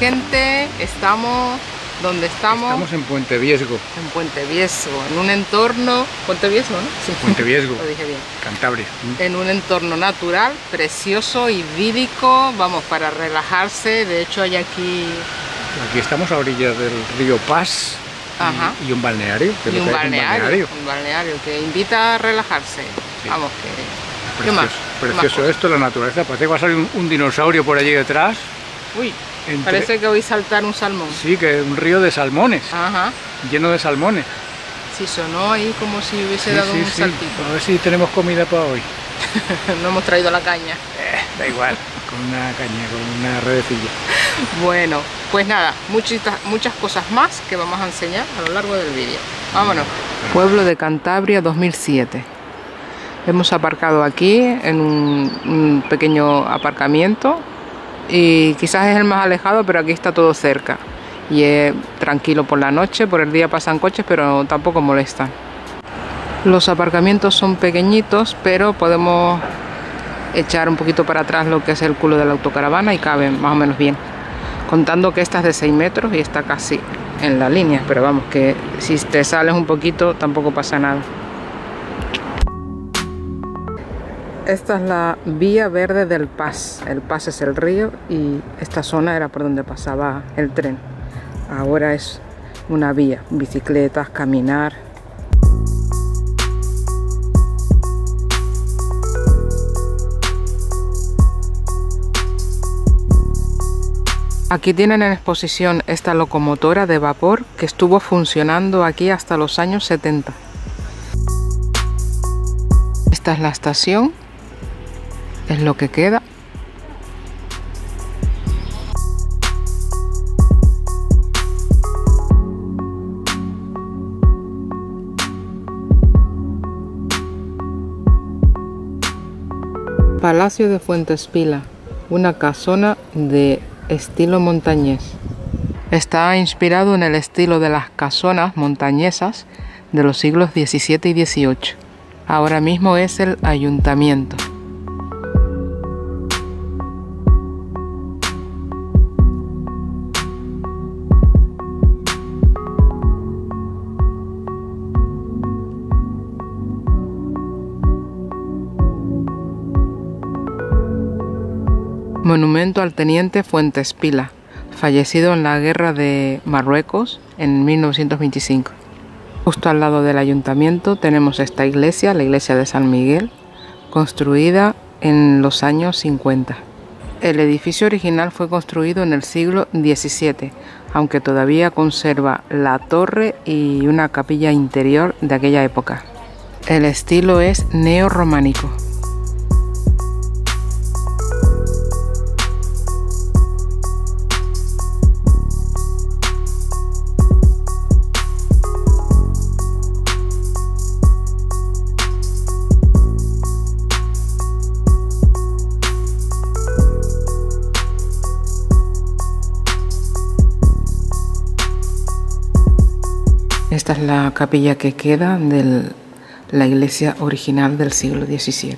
Gente, estamos donde estamos. Estamos en Puente Viesgo. En Puente Viesgo, en un entorno. Puente Viesgo, ¿no? Sí. Puente Viesgo. Lo dije bien. Cantabria. En un entorno natural, precioso, idílico, vamos, para relajarse. De hecho, hay aquí. Aquí estamos a orillas del río Paz. Ajá. Y, un balneario. Y un balneario, un balneario. que invita a relajarse. Vamos, que. Precioso, Precioso esto, la naturaleza. Parece que va a salir un dinosaurio por allí detrás. Uy, parece que voy a saltar un salmón. Sí, que es un río de salmones. Ajá. Lleno de salmones. Sí, sonó ahí como si hubiese dado un saltito. A ver si tenemos comida para hoy. no hemos traído la caña. Eh, da igual, con una caña, con una redecilla. Bueno, pues nada, muchas, muchas cosas más que vamos a enseñar a lo largo del vídeo. Vámonos. Pueblo de Cantabria 2007. Hemos aparcado aquí en un pequeño aparcamiento y quizás es el más alejado, pero aquí está todo cerca. Y es tranquilo por la noche, por el día pasan coches, pero tampoco molestan. Los aparcamientos son pequeñitos, pero podemos echar un poquito para atrás lo que es el culo de la autocaravana y caben más o menos bien. Contando que esta es de 6 metros y está casi en la línea, pero vamos, que si te sales un poquito tampoco pasa nada. Esta es la vía verde del Paz. El Paz es el río y esta zona era por donde pasaba el tren. Ahora es una vía, bicicletas, caminar. Aquí tienen en exposición esta locomotora de vapor que estuvo funcionando aquí hasta los años 70. Esta es la estación es lo que queda. Palacio de Fuentespila, una casona de estilo montañés. Está inspirado en el estilo de las casonas montañesas de los siglos XVII y XVIII. Ahora mismo es el ayuntamiento. Monumento al teniente Fuentes Pila, fallecido en la guerra de Marruecos en 1925. Justo al lado del ayuntamiento tenemos esta iglesia, la iglesia de San Miguel, construida en los años 50. El edificio original fue construido en el siglo XVII, aunque todavía conserva la torre y una capilla interior de aquella época. El estilo es neorrománico. Esta es la capilla que queda de la iglesia original del siglo XVII.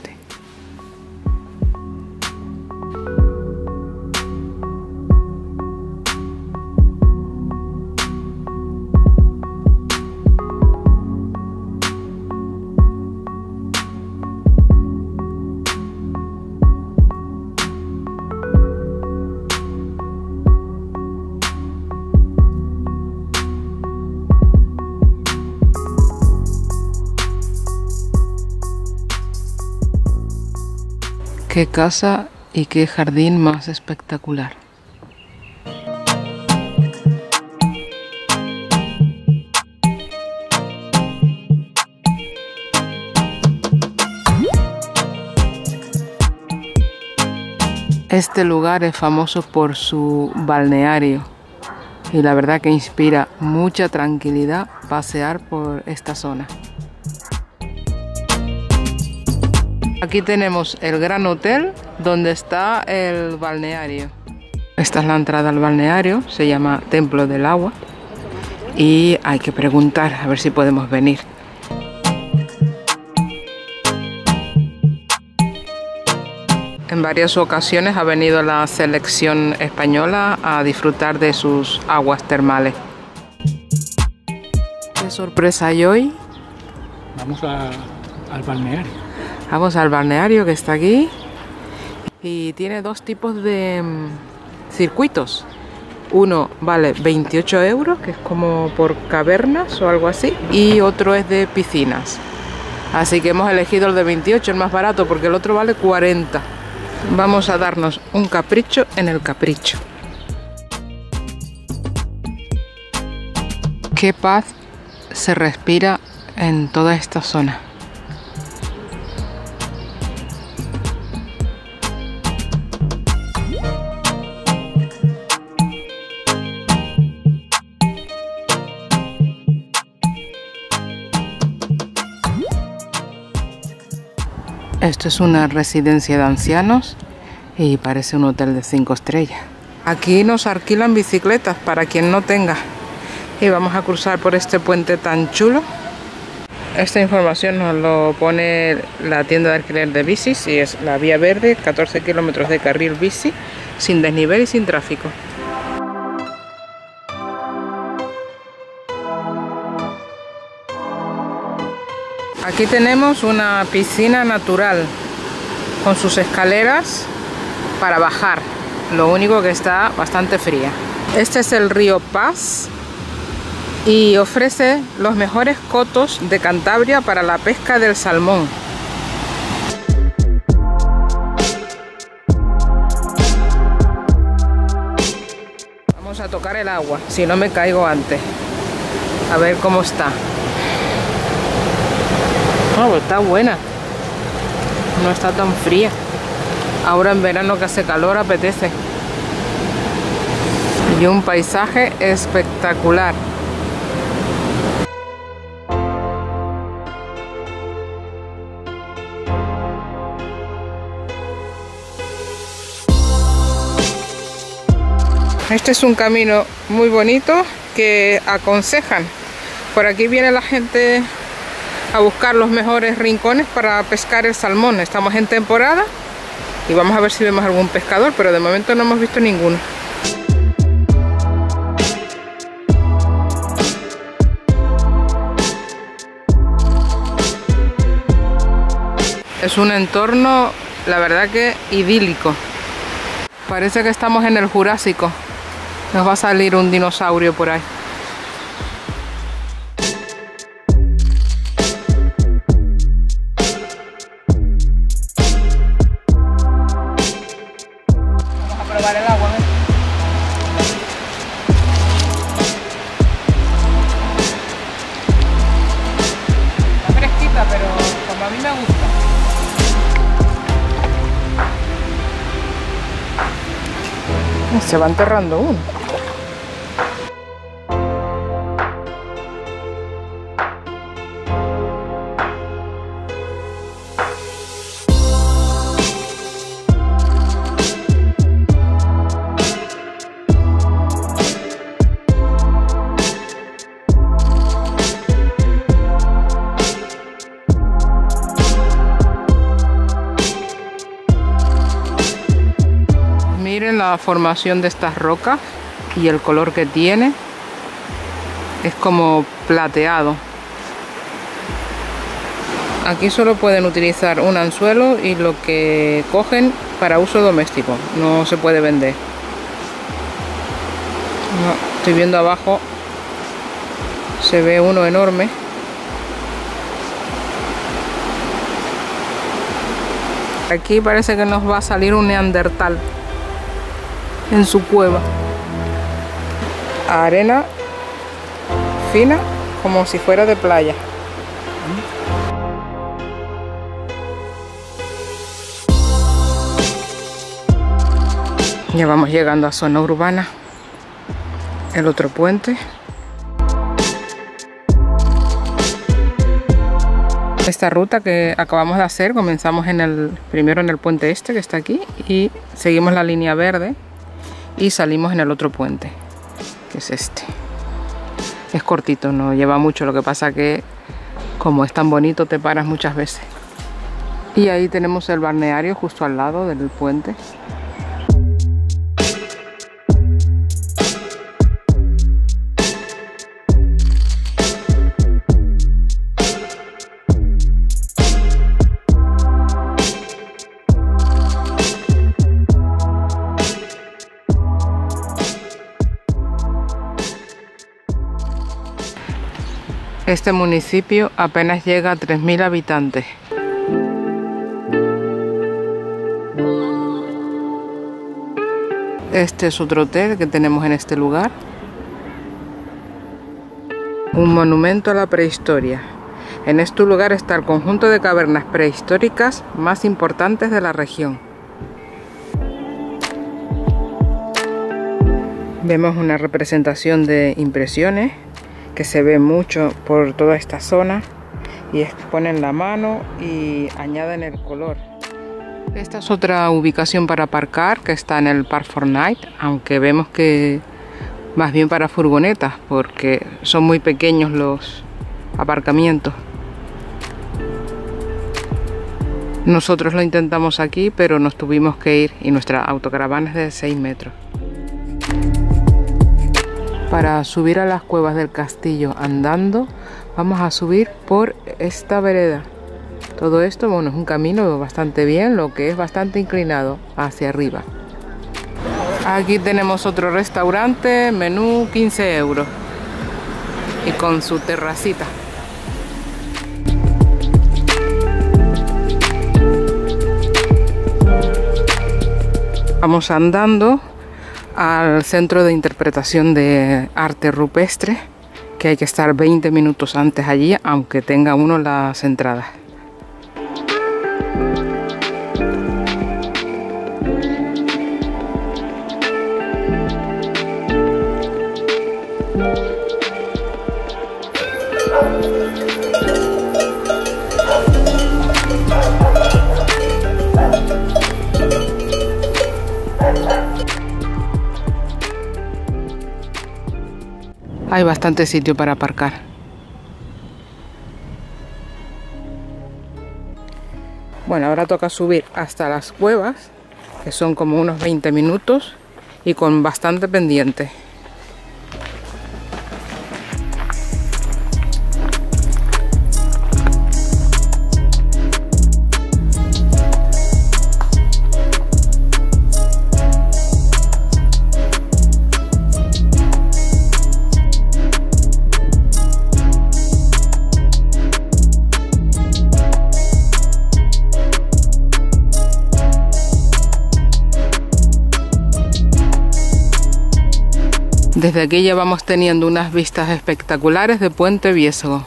Qué casa y qué jardín más espectacular. Este lugar es famoso por su balneario y la verdad que inspira mucha tranquilidad pasear por esta zona. Aquí tenemos el gran hotel donde está el balneario. Esta es la entrada al balneario, se llama Templo del Agua y hay que preguntar a ver si podemos venir. En varias ocasiones ha venido la selección española a disfrutar de sus aguas termales. ¿Qué sorpresa hay hoy? Vamos al balneario. Vamos al balneario que está aquí y tiene dos tipos de mm, circuitos. Uno vale 28 euros, que es como por cavernas o algo así, y otro es de piscinas. Así que hemos elegido el de 28, el más barato, porque el otro vale 40. Vamos a darnos un capricho en el capricho. Qué paz se respira en toda esta zona. Esto es una residencia de ancianos y parece un hotel de 5 estrellas. Aquí nos alquilan bicicletas para quien no tenga. Y vamos a cruzar por este puente tan chulo. Esta información nos lo pone la tienda de alquiler de bicis y es la vía verde, 14 kilómetros de carril bici, sin desnivel y sin tráfico. Aquí tenemos una piscina natural con sus escaleras para bajar. Lo único que está bastante fría. Este es el río Paz y ofrece los mejores cotos de Cantabria para la pesca del salmón. Vamos a tocar el agua, si no me caigo antes. A ver cómo está. No, está buena. No está tan fría. Ahora en verano que hace calor apetece. Y un paisaje espectacular. Este es un camino muy bonito que aconsejan. Por aquí viene la gente a buscar los mejores rincones para pescar el salmón. Estamos en temporada y vamos a ver si vemos algún pescador, pero de momento no hemos visto ninguno. Es un entorno, la verdad que idílico. Parece que estamos en el Jurásico. Nos va a salir un dinosaurio por ahí. Se va enterrando uno. La formación de estas rocas y el color que tiene es como plateado. Aquí solo pueden utilizar un anzuelo y lo que cogen para uso doméstico. No se puede vender. Estoy viendo abajo. Se ve uno enorme. Aquí parece que nos va a salir un neandertal en su cueva. Arena fina como si fuera de playa. Ya vamos llegando a zona urbana. El otro puente. Esta ruta que acabamos de hacer, comenzamos en el primero en el puente este que está aquí y seguimos la línea verde y salimos en el otro puente que es este es cortito no lleva mucho lo que pasa que como es tan bonito te paras muchas veces Y ahí tenemos el balneario justo al lado del puente. Este municipio apenas llega a 3.000 habitantes. Este es otro hotel que tenemos en este lugar. Un monumento a la prehistoria. En este lugar está el conjunto de cavernas prehistóricas más importantes de la región. Vemos una representación de impresiones que se ve mucho por toda esta zona y ponen la mano y añaden el color. Esta es otra ubicación para aparcar que está en el Park Fortnite, aunque vemos que más bien para furgonetas porque son muy pequeños los aparcamientos. Nosotros lo intentamos aquí, pero nos tuvimos que ir y nuestra autocaravana es de 6 metros. Para subir a las cuevas del castillo andando, vamos a subir por esta vereda. Todo esto, bueno, es un camino bastante bien, lo que es bastante inclinado hacia arriba. Aquí tenemos otro restaurante, menú 15 euros. Y con su terracita. Vamos andando al centro de interpretación de arte rupestre, que hay que estar 20 minutos antes allí, aunque tenga uno las entradas. Hay bastante sitio para aparcar. Bueno, ahora toca subir hasta las cuevas, que son como unos 20 minutos y con bastante pendiente. Desde aquí ya vamos teniendo unas vistas espectaculares de Puente Viesgo.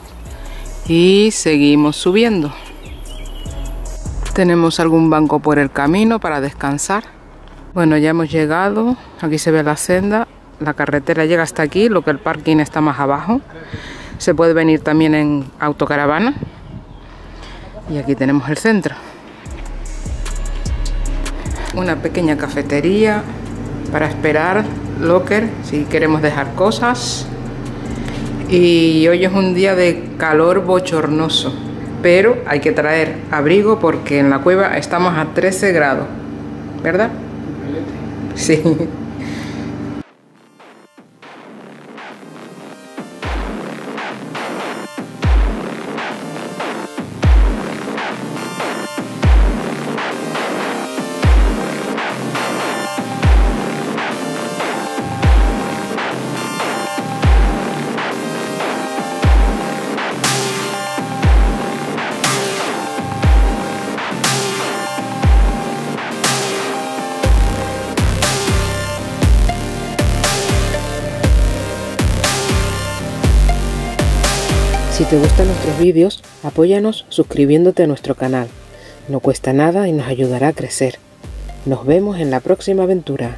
Y seguimos subiendo. Tenemos algún banco por el camino para descansar. Bueno, ya hemos llegado. Aquí se ve la senda. La carretera llega hasta aquí, lo que el parking está más abajo. Se puede venir también en autocaravana. Y aquí tenemos el centro. Una pequeña cafetería para esperar locker si queremos dejar cosas. Y hoy es un día de calor bochornoso, pero hay que traer abrigo porque en la cueva estamos a 13 grados, ¿verdad? Sí. Si te gustan nuestros vídeos, apóyanos suscribiéndote a nuestro canal. No cuesta nada y nos ayudará a crecer. Nos vemos en la próxima aventura.